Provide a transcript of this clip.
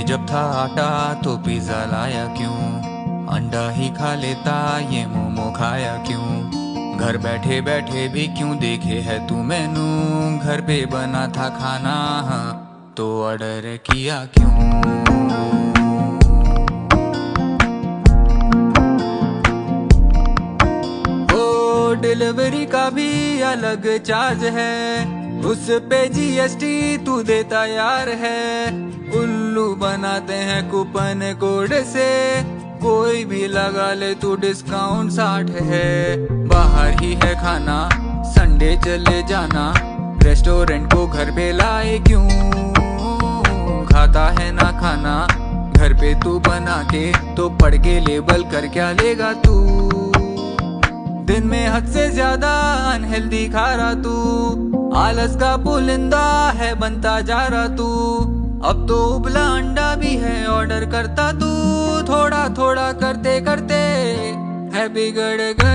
जब था आटा तो पिज्जा लाया क्यों? अंडा ही खा लेता ये मोमो खाया क्यों? घर बैठे बैठे भी क्यों देखे है तू मैनू? घर पे बना था खाना हाँ, तो ऑर्डर किया क्यों? डिलीवरी का भी अलग चार्ज है। उस पे जीएसटी तू देता यार है। उल्लू बनाते हैं कूपन कोड से। कोई भी लगा ले तू डिस्काउंट साठ है। बाहर ही है खाना संडे चले जाना। रेस्टोरेंट को घर पे लाए क्यों? खाता है ना खाना, घर पे तू बना के तो पढ़ के लेबल कर क्या लेगा तू? दिन में हद से ज़्यादा अनहेल्दी खा रहा तू। आलस का पुलिंदा है, बनता जा रहा तू। अब तो उबला अंडा भी है ऑर्डर करता तू। थोड़ा थोड़ा करते करते है बिगड़ तू